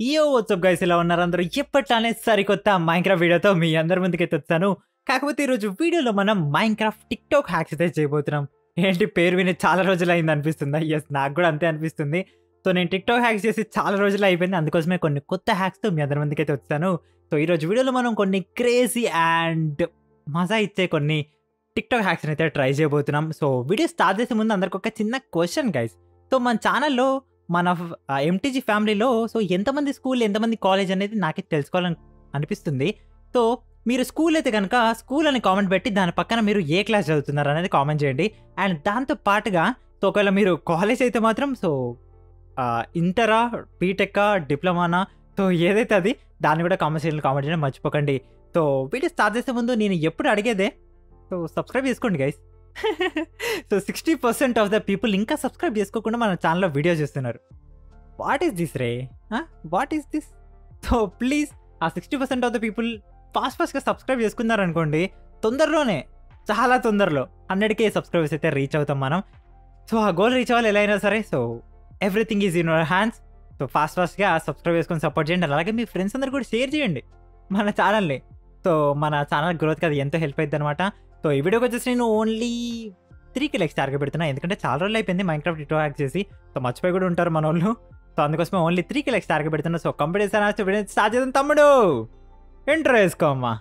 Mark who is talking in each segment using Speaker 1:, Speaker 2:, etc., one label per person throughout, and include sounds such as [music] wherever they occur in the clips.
Speaker 1: యో WhatsApp guys ఇలా ఉన్నారు అందరూ? ఎప్పట్లానే సరికొత్త మైన్క్రాఫ్ట్ వీడియోతో మీ అందరి ముందుకైతే వచ్చాను కాకపోతే ఈరోజు వీడియోలో మనం మైన్క్రాఫ్ట్ టిక్ టాక్ హ్యాక్స్ అయితే చేయబోతున్నాం. ఏంటి పేరు విని చాలా రోజులు అయింది అనిపిస్తుందా? ఎస్ నాకు కూడా అంతే అనిపిస్తుంది. సో నేను టిక్ టాక్ హ్యాక్స్ చేసి చాలా రోజులు అయిపోయింది. అందుకోసమే కొన్ని కొత్త హ్యాక్స్తో మీ అందరి ముందుకైతే వచ్చాను సో ఈరోజు వీడియోలో మనం కొన్ని క్రేజీ అండ్ మజా ఇచ్చే కొన్ని టిక్ టాక్ హ్యాక్స్ అయితే ట్రై చేయబోతున్నాం. సో వీడియో స్టార్ట్ చేసే ముందు అందరికి ఒక చిన్న క్వశ్చన్ గైస్ సో మన ఛానల్లో మన ఎంటీజీ ఫ్యామిలీలో సో ఎంతమంది స్కూల్ ఎంతమంది కాలేజ్ అనేది నాకే తెలుసుకోవాలని అనిపిస్తుంది. సో మీరు స్కూల్ అయితే కనుక స్కూల్ అని కామెంట్ పెట్టి దాని పక్కన మీరు ఏ క్లాస్ చదువుతున్నారు అనేది కామెంట్ చేయండి. అండ్ దాంతో పాటుగా సో ఒకవేళ మీరు కాలేజ్ అయితే మాత్రం సో ఇంటరా బీటెక్కా డిప్లొమానా సో ఏదైతే అది దాన్ని కూడా కామెంట్ చేయాలని కామెంట్ చేయడం మర్చిపోకండి. సో వీడియో స్టార్ట్ చేసే ముందు నేను ఎప్పుడు అడిగేదే సో సబ్స్క్రైబ్ చేసుకోండి guys. So sixty percent of the people ఇంకా సబ్స్క్రైబ్ చేసుకోకుండా మన ఛానల్లో వీడియో చూస్తున్నారు. What is this ray what is this so please ah sixty percent of the people fast ఫాస్ట్గా సబ్స్క్రైబ్ చేసుకున్నారు అనుకోండి తొందరలోనే చాలా తొందరలో హండ్రెడ్కే సబ్స్క్రైబర్స్ అయితే రీచ్ అవుతాం మనం. సో ఆ గోల్ రీచ్ అవ్వాలి ఎలా అయినా సరే so everything is in your hands so fast ఫాస్ట్గా సబ్స్క్రైబ్ చేసుకొని సపోర్ట్ చేయండి. అలాగే మీ ఫ్రెండ్స్ అందరు కూడా షేర్ చేయండి మన ఛానల్ని సో మన ఛానల్ గ్రోత్కి అది ఎంతో హెల్ప్ అవుతుంది అనమాట సో ఈ వీడియోకి వచ్చేసి నేను ఓన్లీ త్రీకి లైక్స్ టార్గెట్ పెడుతున్నా. ఎందుకంటే చాలా రోజులు అయిపోయింది మైన్క్రాఫ్ట్ ఇటో హ్యాక్ చేసి. సో మర్చిపోయి కూడా ఉంటారు మన వాళ్ళు సో అందుకోసమే ఓన్లీ త్రీకి లైక్స్ టార్గెట్ పెడుతున్నా. సో కంప్లీట్ స్టార్ట్ చేద్దాం తమ్ముడు. ఎంటర్ వేసుకో అమ్మా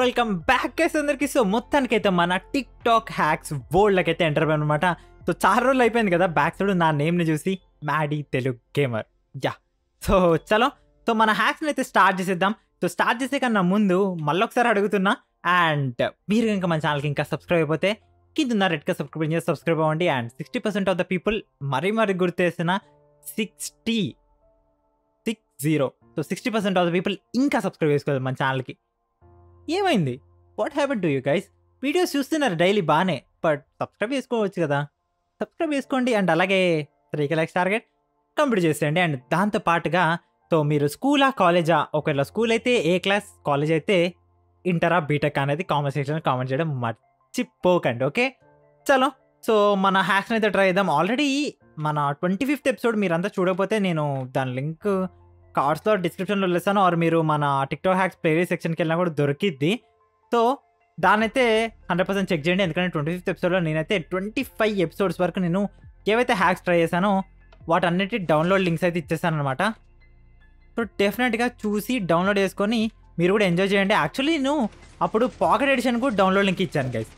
Speaker 1: వెల్కమ్ బ్యాక్ గైస్ అందరికి. సో మొత్తానికైతే మన టిక్ టాక్ హ్యాక్స్ వరల్డ్లోకి అయితే ఎంటర్ అనమాట సో చాలా రోజులు అయిపోయింది కదా బ్యాక్ సైడ్ నా నేమ్ని చూసి Maddy Telugu gamer yeah. So చలో. సో మన హ్యాక్స్ని అయితే స్టార్ట్ చేసేద్దాం. సో స్టార్ట్ చేసే కన్నా ముందు మళ్ళీ ఒకసారి అడుగుతున్నా. అండ్ మీరు ఇంకా మన ఛానల్కి ఇంకా సబ్స్క్రైబ్ అయిపోతే కింద ఉన్న రెడ్గా సబ్స్క్రైబ్ చేసి సబ్స్క్రైబ్ అవ్వండి. And sixty percent of the people మరీ మరీ గుర్తేసిన sixty six zero. So sixty percent of the people ఇంకా సబ్స్క్రైబ్ చేసుకోవాలి మన ఛానల్కి. ఏమైంది? What happen to you guys? Videos చూస్తున్నారు డైలీ బాగానే బట్ సబ్స్క్రైబ్ చేసుకోవచ్చు కదా. సబ్స్క్రైబ్ చేసుకోండి అండ్ అలాగే త్రీ లైక్స్ టార్గెట్. కంప్లీట్ చేసేయండి అండ్ దాంతో పాటుగా సో మీరు స్కూలా కాలేజా? ఒకవేళ స్కూల్ అయితే ఏ క్లాస్ కాలేజ్ అయితే ఇంటరా బీటెక్ అనేది కామెంట్ సెక్షన్ కామెంట్ చేయడం మర్చిపోకండి ఓకే? చలో సో మన హ్యాక్స్ అయితే ట్రై చేద్దాం. ఆల్రెడీ మన ట్వంటీ ఫిఫ్త్ ఎపిసోడ్ మీరంతా చూడకపోతే నేను దాని లింక్ కార్డ్స్లో డిస్క్రిప్షన్లో ఇస్తాను. ఆర్ మీరు మన టిక్టాక్ హ్యాక్స్ ప్లేలిస్ట్ సెక్షన్కి వెళ్ళినా కూడా దొరికిద్ది. సో దానైతే హండ్రెడ్ పర్సెంట్ చెక్ చేయండి. ఎందుకంటే ట్వంటీ ఫిఫ్త్ ఎపిసోడ్లో నేనైతే ట్వంటీ ఫైవ్ ఎపిసోడ్స్ వరకు నేను ఏవైతే హ్యాక్స్ ట్రై చేశానో వాటన్నిటి డౌన్లోడ్ లింక్స్ అయితే ఇచ్చేస్తాను అనమాట సో డెఫినెట్గా చూసి డౌన్లోడ్ చేసుకొని మీరు కూడా ఎంజాయ్ చేయండి. యాక్చువల్లీ నేను అప్పుడు పాకెట్ ఎడిషన్ కూడా డౌన్లోడ్ లింక్ ఇచ్చాను guys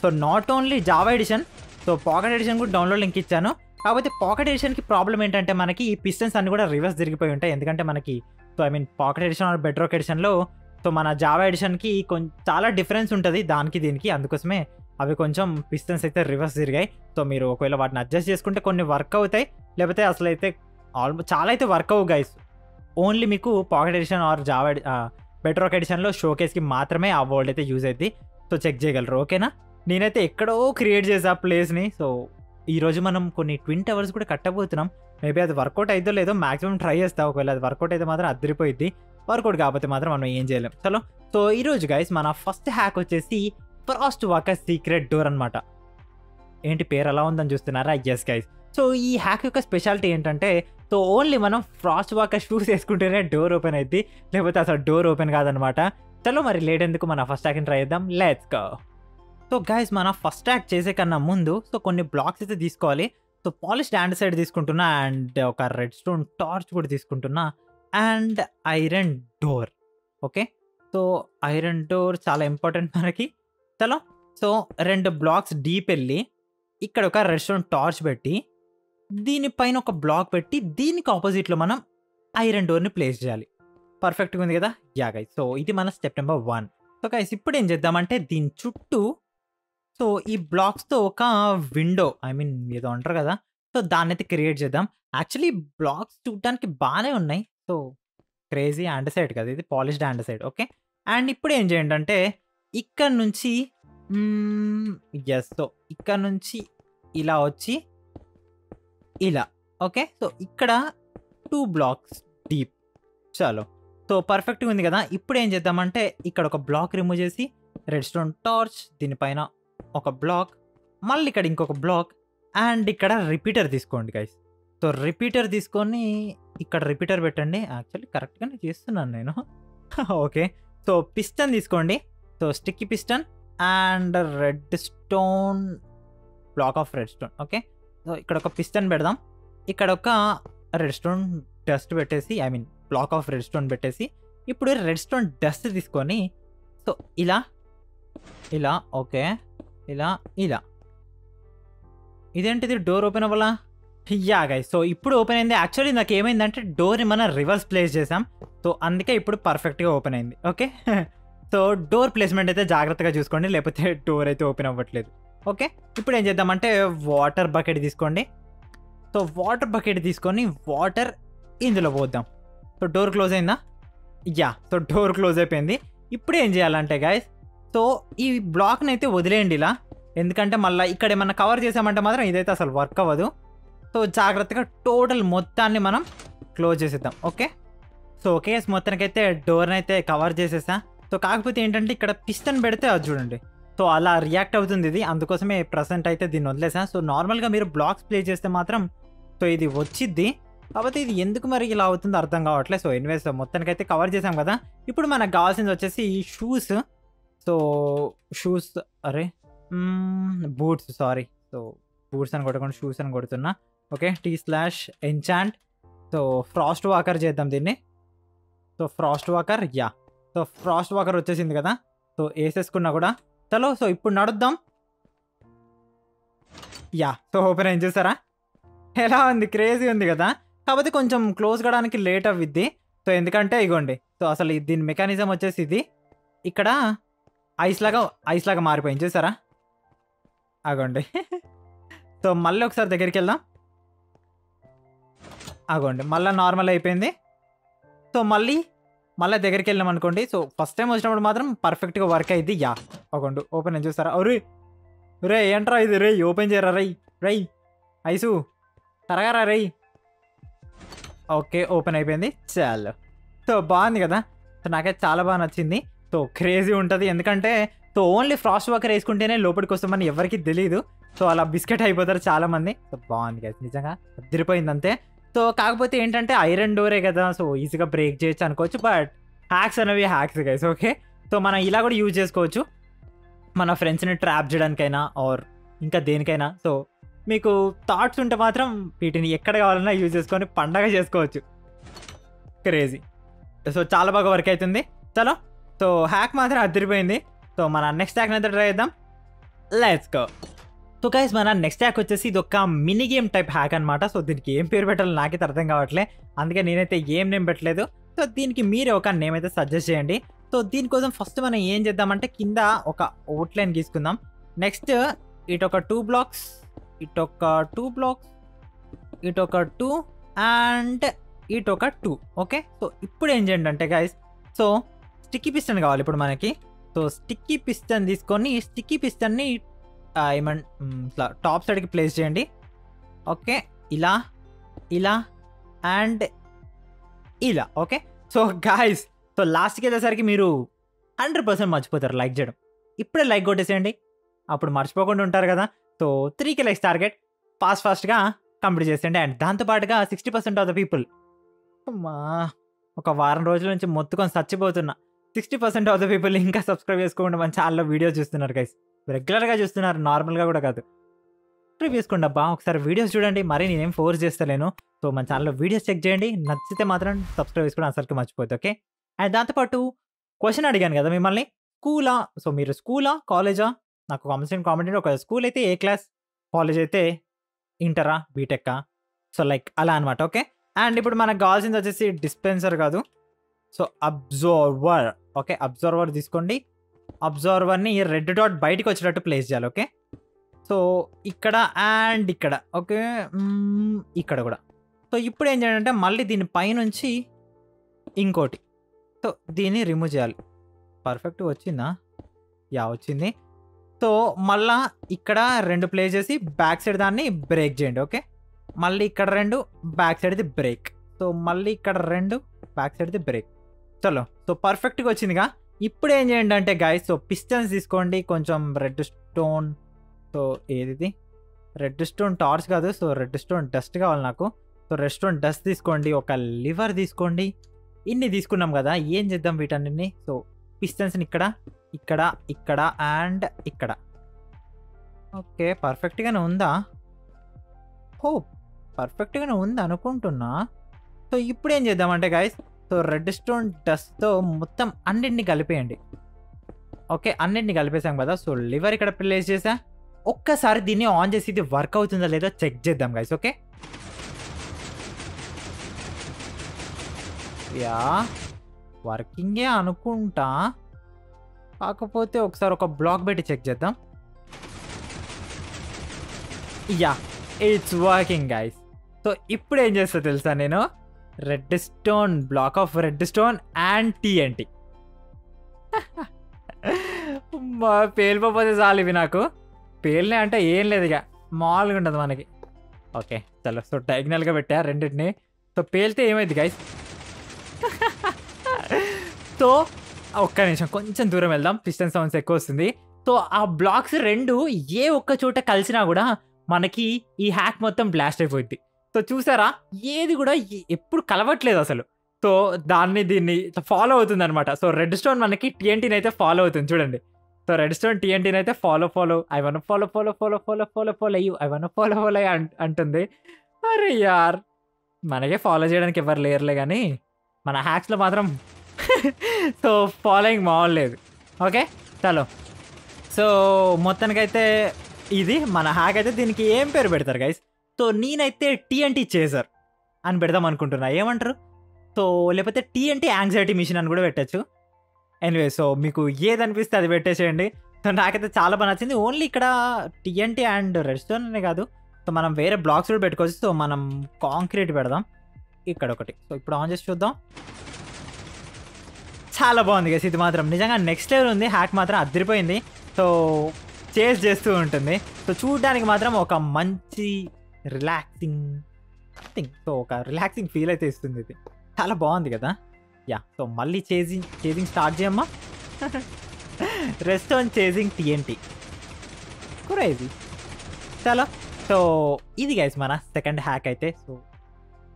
Speaker 1: so not only Java edition so pocket edition కూడా డౌన్లోడ్ లింక్ ఇచ్చాను. కాకపోతే పాకెట్ ఎడిషన్కి ప్రాబ్లం ఏంటంటే మనకి ఈ పిస్టన్స్ అన్ని కూడా రివర్స్ తిరిగిపోయి ఉంటాయి. ఎందుకంటే మనకి so I mean pocket edition or bedrock ఎడిషన్లో so మన జావా ఎడిషన్కి కొంచెం చాలా డిఫరెన్స్ ఉంటుంది దానికి దీనికి. అందుకోసమే అవి కొంచెం పిస్టన్స్ అయితే రివర్స్ తిరిగాయి. సో మీరు ఒకవేళ వాటిని అడ్జస్ట్ చేసుకుంటే కొన్ని వర్క్ అవుతాయి. లేకపోతే అసలు అయితే ఆల్మోస్ట్ చాలా అయితే వర్క్ అవు గైస్ ఓన్లీ మీకు pocket edition or Java bedrock ఎడిషన్లో షోకేస్కి మాత్రమే ఆ వరల్డ్ అయితే యూజ్ అవుద్ది సో చెక్ చేయగలరు ఓకేనా నేనైతే ఎక్కడో క్రియేట్ చేసా ప్లేస్ని సో ఈరోజు మనం కొన్ని ట్విన్ టవర్స్ కూడా కట్టబోతున్నాం. మేబీ అది వర్కౌట్ అయిద్దో లేదో మాక్సిమం ట్రై చేస్తా. ఒకవేళ అది వర్కౌట్ అయితే మాత్రం అద్దరిపోయింది వర్కౌట్ కాకపోతే మాత్రం మనం ఏం చేయలేం. చలో సో ఈరోజు గైస్ మన ఫస్ట్ హ్యాక్ వచ్చేసి ఫస్ట్ వాక సీక్రెట్ డోర్ అనమాట ఏంటి పేరు ఎలా ఉందని చూస్తున్నారా? ఎస్ గైస్ సో ఈ హ్యాక్ యొక్క స్పెషాలిటీ ఏంటంటే సో ఓన్లీ మనం ఫ్రాస్ట్ వాకర్ షూస్ వేసుకుంటేనే డోర్ ఓపెన్ అయింది లేకపోతే అసలు డోర్ ఓపెన్ కాదనమాట చలో మరి లేట్ ఎందుకు? మన ఫస్ట్ హ్యాక్ని ట్రై చేద్దాం. లెట్స్ గో సో గైస్ మన ఫస్ట్ హ్యాక్ చేసే కన్నా ముందు సో కొన్ని బ్లాక్స్ అయితే తీసుకోవాలి. సో పాలిష్ హ్యాండ్ సైడ్ తీసుకుంటున్నా అండ్ ఒక రెడ్ స్టోన్ టార్చ్ కూడా తీసుకుంటున్నా and iron door okay so iron door చాలా ఇంపార్టెంట్ మనకి. చలో. సో రెండు బ్లాక్స్ డీప్ వెళ్ళి ఇక్కడ ఒక రెస్టారెంట్ టార్చ్ పెట్టి దీనిపైన ఒక బ్లాక్ పెట్టి దీనికి ఆపోజిట్లో మనం ఐరన్ డోర్ని ప్లేస్ చేయాలి. పర్ఫెక్ట్గా ఉంది కదా? Yeah guys. సో ఇది మన step number one. So guys ఇప్పుడు ఏం చేద్దామంటే దీని చుట్టూ సో ఈ బ్లాక్స్తో ఒక విండో ఐ మీన్ ఏదో అంటారు కదా? సో దాన్ని అయితే క్రియేట్ చేద్దాం. యాక్చువల్లీ బ్లాక్స్ చూడడానికి బాగానే ఉన్నాయి. సో క్రేజీ సైడ్ కదా? ఇది పాలిష్డ్ సైడ్ ఓకే? అండ్ ఇప్పుడు ఏం చేయండి అంటే ఇక్కడ నుంచి ఎస్ సో ఇక్కడ నుంచి ఇలా వచ్చి ఇలా ఓకే సో ఇక్కడ టూ బ్లాక్స్ డీప్ చాలు. సో పర్ఫెక్ట్గా ఉంది కదా? ఇప్పుడు ఏం చేద్దామంటే ఇక్కడ ఒక బ్లాక్ రిమూవ్ చేసి రెడ్ స్టోన్ టార్చ్ దీనిపైన ఒక బ్లాక్ మళ్ళీ ఇక్కడ ఇంకొక బ్లాక్ అండ్ ఇక్కడ రిపీటర్ తీసుకోండి గైస్ సో రిపీటర్ తీసుకొని ఇక్కడ రిపీటర్ పెట్టండి. యాక్చువల్లీ కరెక్ట్గానే చేస్తున్నాను నేను. ఓకే సో పిస్టన్ తీసుకోండి. So sticky piston and redstone block of redstone okay? So ఇక్కడ ఒక పిస్టన్ పెడదాం. ఇక్కడ ఒక రెడ్ స్టోన్ డస్ట్ పెట్టేసి I mean block of redstone పెట్టేసి ఇప్పుడు రెడ్ స్టోన్ డస్ట్ తీసుకొని సో ఇలా ఇలా ఓకే ఇలా ఇలా. ఇదేంటిది? డోర్ ఓపెన్ అవ్వాలా? యా గైస్ సో ఇప్పుడు ఓపెన్ అయింది. యాక్చువల్లీ నాకు ఏమైందంటే డోర్ని మనం రివర్స్ ప్లేస్ చేసాం సో అందుకే ఇప్పుడు పర్ఫెక్ట్గా ఓపెన్ అయింది ఓకే? [laughs] సో డోర్ ప్లేస్మెంట్ అయితే జాగ్రత్తగా చూసుకోండి లేకపోతే డోర్ అయితే ఓపెన్ అవ్వట్లేదు. ఓకే? ఇప్పుడు ఏం చేద్దామంటే వాటర్ బకెట్ తీసుకోండి. సో వాటర్ బకెట్ తీసుకొని వాటర్ ఇందులో పోద్దాం. సో డోర్ క్లోజ్ అయిందా? యా సో డోర్ క్లోజ్ అయిపోయింది. ఇప్పుడు ఏం చేయాలంటే గాయస్ సో ఈ బ్లాక్ని అయితే వదిలేయండి ఇలా. ఎందుకంటే మళ్ళీ ఇక్కడ ఏమన్నా కవర్ చేసామంటే మాత్రం ఇదైతే అసలు వర్క్ అవ్వదు. సో జాగ్రత్తగా టోటల్ మొత్తాన్ని మనం క్లోజ్ చేసేద్దాం. ఓకే? సో ఓకే మొత్తానికైతే డోర్ని అయితే కవర్ చేసేసా. సో కాకపోతే ఏంటంటే ఇక్కడ పిస్టన్ పెడితే అది చూడండి. సో అలా రియాక్ట్ అవుతుంది ఇది. అందుకోసమే ప్రజెంట్ అయితే దీన్ని వదిలేసా సో నార్మల్గా మీరు బ్లాక్స్ ప్లే చేస్తే మాత్రం సో ఇది వచ్చిద్ది. కాకపోతే ఇది ఎందుకు మరి ఇలా అవుతుందో అర్థం కావట్లేదు. సో ఎనివేస్ మొత్తానికైతే కవర్ చేసాం కదా. ఇప్పుడు మనకు కావాల్సింది వచ్చేసి ఈ షూస్. సో షూస్ అరే బూట్స్ సారీ. సో బూట్స్ అని కొట్టకుండా షూస్ అని కొడుతున్నా. Okay T slash enchant so frost walker చేద్దాం దీన్ని. So frost walker yeah. So frost walker వచ్చేసింది కదా. సో వేసేసుకున్నా కూడా. చలో సో ఇప్పుడు నడుద్దాం. యా సో ఓపెన్ ఏం చేస్తారా ఎలా ఉంది? క్రేజీ ఉంది కదా. కాకపోతే కొంచెం క్లోజ్ కావడానికి లేట్ అవ్విద్ది. సో ఎందుకంటే ఇగోండి సో అసలు దీని మెకానిజం వచ్చేసి ఇది. ఇక్కడ ఐస్ లాగా ఐస్ లాగా మారిపోయింది. చూసారా? అగోండి. సో మళ్ళీ ఒకసారి దగ్గరికి వెళ్దాం. అగోండి మళ్ళీ నార్మల్ అయిపోయింది. సో మళ్ళీ మళ్ళీ దగ్గరికి వెళ్ళాం అనుకోండి. సో ఫస్ట్ టైం వచ్చినప్పుడు మాత్రం పర్ఫెక్ట్గా వర్క్ అయింది యా ఒకండు ఓపెన్ అని చూస్తారా? అరే రే ఏంట్రా ఇది? రే ఓపెన్ చేయరా? రై రై ఐసు తరగారా రై ఓకే ఓపెన్ అయిపోయింది. చాలు. సో బాగుంది కదా? సో నాకైతే చాలా బాగా నచ్చింది. సో క్రేజీ ఉంటుంది. ఎందుకంటే సో ఓన్లీ ఫ్రాస్ట్ వర్క్ వేసుకుంటేనే లోపలికి వస్తామని ఎవరికి తెలియదు సో అలా బిస్కెట్ అయిపోతారు చాలామంది. సో బాగుంది కదా నిజంగా. అదిరిపోయింది అంతే. సో కాకపోతే ఏంటంటే ఐరన్ డోరే కదా సో ఈజీగా బ్రేక్ చేయొచ్చు అనుకోవచ్చు బట్ హ్యాక్స్ అనేవి హ్యాక్స్ గైస్ ఓకే సో మనం ఇలా కూడా యూజ్ చేసుకోవచ్చు. మన ఫ్రెండ్స్ని ట్రాప్ చేయడానికైనా ఆర్ ఇంకా దేనికైనా. సో మీకు థాట్స్ ఉంటే మాత్రం వీటిని ఎక్కడ కావాలన్నా యూజ్ చేసుకొని పండగ చేసుకోవచ్చు. క్రేజీ సో చాలా బాగా వర్క్ అవుతుంది చలో సో హ్యాక్ మాత్రం అదిరిపోయింది. సో మన నెక్స్ట్ హ్యాక్ అయితే ట్రై చేద్దాం. లెట్స్ గో సో గైస్ మన నెక్స్ట్ హ్యాక్ వచ్చేసి ఇది ఒక మినీ గేమ్ టైప్ హ్యాక్ అనమాట సో దీనికి ఏం పేరు పెట్టాలో నాకైతే అర్థం కావట్లే. అందుకే నేనైతే ఏం నేమ్ పెట్టలేదు. సో దీనికి మీరే ఒక నేమ్ అయితే సజెస్ట్ చేయండి. సో దీనికోసం ఫస్ట్ మనం ఏం చేద్దామంటే కింద ఒక అవుట్లైన్ గీసుకుందాం. నెక్స్ట్ ఇటు ఒక టూ బ్లాక్స్ ఇటు ఒక టూ బ్లాక్స్ ఇటు ఒక టూ అండ్ ఇటు ఒక టూ ఓకే సో ఇప్పుడు ఏం చేయండి అంటే గైస్ సో స్టిక్కీ పిస్టన్ కావాలి ఇప్పుడు మనకి. సో స్టిక్కీ పిస్టన్ తీసుకొని స్టిక్కీ పిస్టన్ని ఏమన్ ఇట్లా టాప్ సైడ్కి ప్లేస్ చేయండి. ఓకే. ఇలా ఇలా అండ్ ఇలా ఓకే. సో గాయస్ సో లాస్ట్కి వెళ్ళేసరికి మీరు హండ్రెడ్ పర్సెంట్ మర్చిపోతారు లైక్ చేయడం. ఇప్పుడే లైక్ కొట్టేసేయండి. అప్పుడు మర్చిపోకుండా ఉంటారు కదా. సో త్రీకి లైక్స్ టార్గెట్. ఫాస్ట్ ఫాస్ట్గా కంప్లీట్ చేసేయండి. అండ్ దాంతోపాటుగా sixty percent of the people. ఒక వారం రోజుల నుంచి మొత్తుకొని చచ్చిపోతున్నా. Sixty percent of the people ఇంకా సబ్స్క్రైబ్ చేసుకోకుండా మన ఛానల్లో వీడియోస్ చూస్తున్నారు గైస్ రెగ్యులర్గా చూస్తున్నారు నార్మల్గా కూడా కాదు. సబ్స్క్రైబ్ చేసుకోండి అబ్బా. ఒకసారి వీడియోస్ చూడండి. మరి నేనేం ఫోర్స్ చేస్తలేను. సో మన ఛానల్లో వీడియోస్ చెక్ చేయండి. నచ్చితే మాత్రం సబ్స్క్రైబ్ చేసుకోవడం అసలుకి మర్చిపోద్ది ఓకే అండ్ దాంతోపాటు క్వశ్చన్ అడిగాను కదా మిమ్మల్ని. స్కూలా సో మీరు స్కూలా కాలేజా నాకు కామెంట్ కామెంట్ ఒక స్కూల్ అయితే ఏ క్లాస్ కాలేజ్ అయితే ఇంటరా బీటెక్కా సో లైక్ అలా అనమాట ఓకే అండ్ ఇప్పుడు మనకు కావాల్సింది వచ్చేసి డిస్పెన్సర్ కాదు. So observer okay? అబ్జర్వర్ తీసుకోండి. అబ్జర్వర్ని రెడ్ డాట్ బయటికి వచ్చేటట్టు ప్లేస్ చేయాలి ఓకే? సో ఇక్కడ అండ్ ఇక్కడ ఓకే? ఇక్కడ కూడా. సో ఇప్పుడు ఏం చేయాలంటే మళ్ళీ దీని పైనుంచి ఇంకోటి. సో దీన్ని రిమూవ్ చేయాలి. పర్ఫెక్ట్ వచ్చిందా? యా వచ్చింది. సో మళ్ళా ఇక్కడ రెండు ప్లే చేసి బ్యాక్ సైడ్ దాన్ని బ్రేక్ చేయండి ఓకే? మళ్ళీ ఇక్కడ రెండు బ్యాక్ సైడ్ది బ్రేక్ సో మళ్ళీ ఇక్కడ రెండు బ్యాక్ సైడ్ది బ్రేక్ చలో సో పర్ఫెక్ట్గా వచ్చిందిగా. ఇప్పుడు ఏం చేయండి అంటే గాయస్ సో పిస్టన్స్ తీసుకోండి. కొంచెం రెడ్ స్టోన్ సో ఏది రెడ్ స్టోన్ టార్చ్ కాదు సో రెడ్ స్టోన్ డస్ట్ కావాలి నాకు. సో రెడ్ స్టోన్ డస్ట్ తీసుకోండి. ఒక లివర్ తీసుకోండి. ఇన్ని తీసుకున్నాం కదా ఏం చేద్దాం వీటన్నిటిని? సో పిస్టన్స్ని ఇక్కడ ఇక్కడ ఇక్కడ అండ్ ఇక్కడ. ఓకే పర్ఫెక్ట్గానే ఉందా? హో పర్ఫెక్ట్గానే ఉంది అనుకుంటున్నా సో ఇప్పుడు ఏం చేద్దామంటే గాయస్ సో రెడ్ స్టోన్ డస్ట్తో మొత్తం అన్నింటిని కలిపేయండి. ఓకే అన్నింటిని కలిపేసాం కదా. సో లివర్ ఇక్కడ ప్లేస్ చేసా ఒక్కసారి దీన్ని ఆన్ చేసి ఇది వర్క్ అవుతుందా లేదో చెక్ చేద్దాం గైస్ ఓకే? యా వర్కింగే అనుకుంటా. కాకపోతే ఒకసారి ఒక బ్లాక్ పెట్టి చెక్ చేద్దాం. Yeah it's working guys so ఇప్పుడు ఏం చేస్తా తెలుసా నేను? Redstone block of redstone and TNT పేలిపోతే చాలు ఇవి నాకు. పేలినా అంటే ఏం లేదు ఇక. మామూలుగా ఉండదు మనకి. ఓకే చలో. సో డయాగ్నల్గా పెట్టా రెండింటిని. సో పేలితే ఏమైంది గైస్ సో ఒక్క నిమిషం కొంచెం దూరం వెళ్దాం. పిస్టన్ సౌండ్స్ ఎక్కువ వస్తుంది. సో ఆ బ్లాక్స్ రెండు ఏ ఒక్క చోట కలిసినా కూడా మనకి ఈ హ్యాక్ మొత్తం బ్లాస్ట్ అయిపోయింది సో చూసారా? ఏది కూడా ఎప్పుడు కలవట్లేదు అసలు. సో దాన్ని దీన్ని ఫాలో అవుతుంది అనమాట సో రెడ్ స్టోన్ మనకి టీఎన్టీని అయితే ఫాలో అవుతుంది చూడండి. సో రెడ్ స్టోన్ టీఎన్టీని అయితే follow follow I one follow follow follow follow follow follow అయ్యు I one follow follow అంటుంది. అరే యార్! మనకే ఫాలో చేయడానికి ఎవరు లేరులే కానీ మన హ్యాక్స్లో మాత్రం [laughs] సో ఫాలోయింగ్ మావలేదు ఓకే? చలో. సో మొత్తానికైతే ఇది మన హ్యాక్ అయితే దీనికి ఏం పేరు పెడతారు గైస్? సో నేనైతే టీఎన్టీ చేసర్ అని పెడదాం అనుకుంటున్నా. ఏమంటారు? సో లేకపోతే టీఎన్టీ యాంగ్జైటీ మిషన్ అని కూడా పెట్టచ్చు. ఎనివే సో మీకు ఏది అనిపిస్తే అది పెట్టేసేయండి. సో నాకైతే చాలా బాగా నచ్చింది. ఓన్లీ ఇక్కడ టీఎన్టీ అండ్ రెడ్స్టోన్ అనే కాదు. సో మనం వేరే బ్లాక్స్ కూడా పెట్టుకోవచ్చు. సో మనం కాంక్రీట్ పెడదాం. ఇక్కడ ఒకటి. సో ఇప్పుడు ఆన్ చేసి చూద్దాం. చాలా బాగుంది గైస్ ఇది మాత్రం నిజంగా నెక్స్ట్ లెవెల్ ఉంది. హ్యాక్ మాత్రం అదిరిపోయింది. సో చేస్ చేస్తూ ఉంటుంది. సో చూడడానికి మాత్రం ఒక మంచి రిలాక్సింగ్ థింగ్ సో ఒక రిలాక్సింగ్ ఫీల్ అయితే ఇస్తుంది ఇది. చాలా బాగుంది కదా? యా సో మళ్ళీ చేజింగ్ చేజింగ్ స్టార్ట్ చేయమ్మా. రెస్ట్ ఆన్ చేజింగ్ టీఎన్టీ కూడా ఇది చాలా సో ఇది గైస్ మన సెకండ్ హ్యాక్ అయితే. సో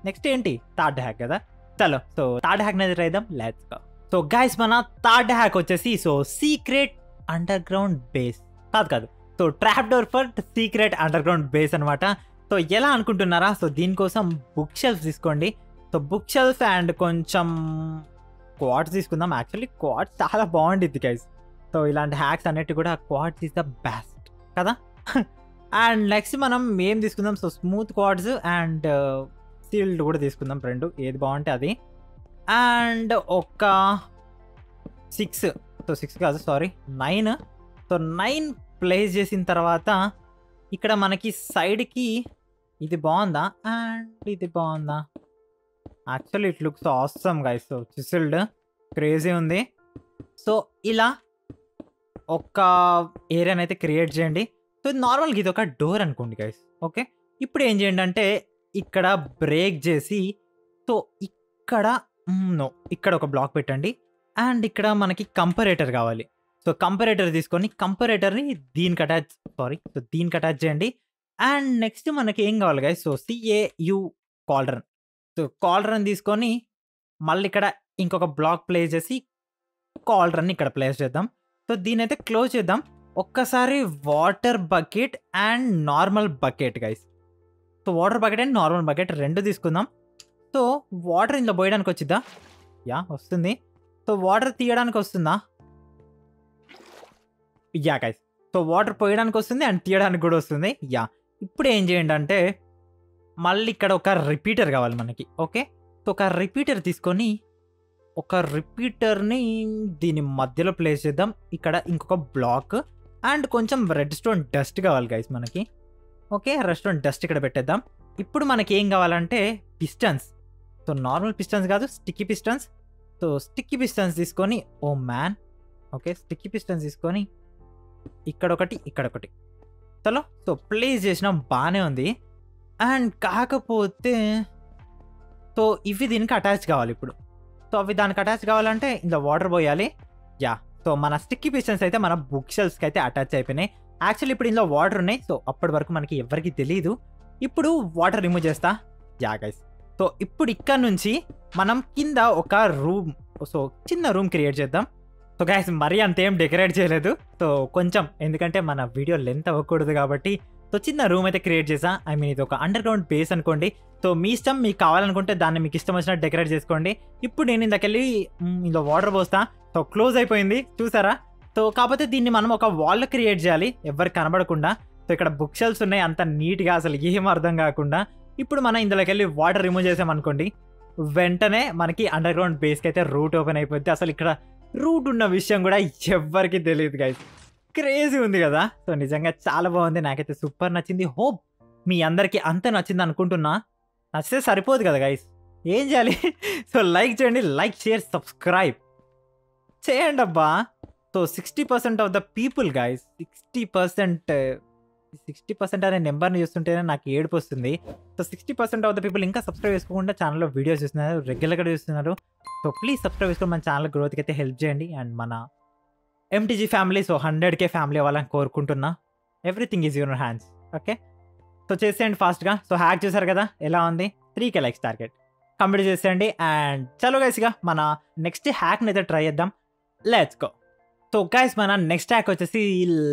Speaker 1: నెక్స్ట్ ఏంటి? థర్డ్ హ్యాక్ కదా? చలో సో థర్డ్ హ్యాక్ అనేది రైదాం లెట్స్ గో సో గైస్ మన థర్డ్ హ్యాక్ వచ్చేసి so secret underground base కాదు కాదు. So trap door for secret under ground base అనమాట సో ఎలా అనుకుంటున్నారా? సో దీనికోసం బుక్ షెల్ఫ్ తీసుకోండి. సో బుక్ షెల్ఫ్ అండ్ కొంచెం క్వాడ్స్ తీసుకుందాం. యాక్చువల్లీ క్వాడ్స్ చాలా బాగుండిద్ది గైస్ సో ఇలాంటి హ్యాక్స్ అన్నిటి కూడా క్వాడ్స్ ఈస్ ద బెస్ట్ కదా? [laughs] అండ్ నెక్స్ట్ మనం ఏం తీసుకుందాం? So smooth quartz and chiselled కూడా తీసుకుందాం రెండు. ఏది బాగుంటే అది. అండ్ ఒక సిక్స్ సో సిక్స్ కాదు sorry nine so nine place చేసిన తర్వాత ఇక్కడ మనకి సైడ్కి ఇది బాగుందా? అండ్ ఇది బాగుందా? Actually it looks awesome guys so chiselled crazy ఉంది. సో ఇలా ఒక ఏరియాని అయితే క్రియేట్ చేయండి. సో ఇది నార్మల్గా ఇది ఒక డోర్ అనుకోండి గైస్ ఓకే ఇప్పుడు ఏం చేయండి అంటే ఇక్కడ బ్రేక్ చేసి సో ఇక్కడ నో ఇక్కడ ఒక బ్లాక్ పెట్టండి. అండ్ ఇక్కడ మనకి కంపరేటర్ కావాలి. సో కంపరేటర్ తీసుకొని కంపరేటర్ని దీనికి అటాచ్ సారీ సో దీనికి అటాచ్ చేయండి. అండ్ నెక్స్ట్ మనకి ఏం కావాలి గైస్ సో సిఏయు కాలరన్ సో కాలరన్ తీసుకొని మళ్ళీ ఇక్కడ ఇంకొక బ్లాక్ ప్లేస్ చేసి కాలరన్ ఇక్కడ ప్లేస్ చేద్దాం. సో దీని అయితే క్లోజ్ చేద్దాం. ఒక్కసారి water bucket and normal bucket guys so water bucket and normal bucket రెండు తీసుకుందాం. సో వాటర్ ఇందులో పోయడానికి వచ్చిద్దా? యా వస్తుంది. సో వాటర్ తీయడానికి వస్తుందా? యా గైస్ సో వాటర్ పోయడానికి వస్తుంది అండ్ తీయడానికి కూడా వస్తుంది. యా ఇప్పుడు ఏం చేయండి అంటే మళ్ళీ ఇక్కడ ఒక రిపీటర్ కావాలి మనకి ఓకే? సో ఒక రిపీటర్ తీసుకొని ఒక రిపీటర్ని దీని మధ్యలో ప్లేస్ చేద్దాం. ఇక్కడ ఇంకొక బ్లాక్ అండ్ కొంచెం రెడ్ స్టోన్ డస్ట్ కావాలి గైస్ మనకి ఓకే? రెడ్ స్టోన్ డస్ట్ ఇక్కడ పెట్టేద్దాం. ఇప్పుడు మనకి ఏం కావాలంటే పిస్టన్స్. సో నార్మల్ పిస్టన్స్ కాదు sticky pistons. So sticky pistons తీసుకొని oh man okay? Sticky pistons తీసుకొని ఇక్కడ ఒకటి కొత్తలో? సో ప్లేస్ చేసినాం బాగానే ఉంది. అండ్ కాకపోతే సో ఇవి దీనికి అటాచ్ కావాలి ఇప్పుడు. సో అవి దానికి అటాచ్ కావాలంటే ఇందులో వాటర్ పోయాలి. యా సో మన స్టిక్కీ పిస్టన్స్ అయితే మన బుక్ షెల్స్కి అయితే అటాచ్ అయిపోయినాయి. యాక్చువల్లీ ఇప్పుడు ఇందులో వాటర్ ఉన్నాయి. సో అప్పటి వరకు మనకి ఎవరికి తెలియదు ఇప్పుడు వాటర్ రిమూవ్ చేస్తా. Yeah guys. సో ఇప్పుడు ఇక్కడ నుంచి మనం కింద ఒక రూమ్ సో చిన్న రూమ్ క్రియేట్ చేద్దాం. సో గ్యాస్ మరీ అంతేం డెకరేట్ చేయలేదు. సో కొంచెం ఎందుకంటే మన వీడియో లెంత్ అవ్వకూడదు కాబట్టి సో చిన్న రూమ్ అయితే క్రియేట్ చేసా. ఐ మీన్ ఇది ఒక అండర్ గ్రౌండ్ బేస్ అనుకోండి. సో మీ ఇష్టం మీకు కావాలనుకుంటే దాన్ని మీకు ఇష్టం వచ్చినట్టు డెకరేట్ చేసుకోండి. ఇప్పుడు నేను ఇందాకెళ్ళి ఇందులో వాటర్ పోస్తా. సో క్లోజ్ అయిపోయింది చూసారా? సో కాకపోతే దీన్ని మనం ఒక వాల్ క్రియేట్ చేయాలి ఎవరు కనబడకుండా. సో ఇక్కడ బుక్ షెల్స్ ఉన్నాయి అంత నీట్గా అసలు ఏం అర్థం కాకుండా. ఇప్పుడు మనం ఇందులోకి వెళ్ళి వాటర్ రిమూవ్ చేసామనుకోండి వెంటనే మనకి అండర్ గ్రౌండ్ బేస్కి అయితే రూట్ ఓపెన్ అయిపోద్ది. అసలు ఇక్కడ రూట్ ఉన్న విషయం కూడా ఎవ్వరికి తెలియదు గైస్ క్రేజీ ఉంది కదా? సో నిజంగా చాలా బాగుంది. నాకైతే సూపర్ నచ్చింది. హోప్ మీ అందరికీ అంత నచ్చింది అనుకుంటున్నా. నచ్చితే సరిపోదు కదా గైస్ ఏం చేయాలి? [laughs] సో లైక్ చేయండి. లైక్ షేర్ సబ్స్క్రైబ్ చేయండి అబ్బా so sixty percent of the people guys sixty percent sixty percent అనే నెంబర్ని చూస్తుంటేనే నాకు ఏడుపు వస్తుంది so sixty percent of the people ఇంకా సబ్స్క్రైబ్ చేసుకోకుండా ఛానల్లో వీడియోస్ చూస్తున్నారు రెగ్యులర్గా చూస్తున్నారు. సో ప్లీజ్ సబ్స్క్రైబ్ చేసుకుని మన ఛానల్ గ్రోత్కి అయితే హెల్ప్ చేయండి. అండ్ మన MTG family so hundred K family అవ్వాలని కోరుకుంటున్నా. Everything is your hands okay so చేసేయండి ఫాస్ట్గా. సో హ్యాక్ చేశారు కదా ఎలా ఉంది? Three K likes target. Complete చేసేయండి. అండ్ చలో గైస్గా మన నెక్స్ట్ హ్యాక్ని అయితే ట్రై చేద్దాం. Let's go. సో గైస్ మన నెక్స్ట్ హ్యాక్ వచ్చేసి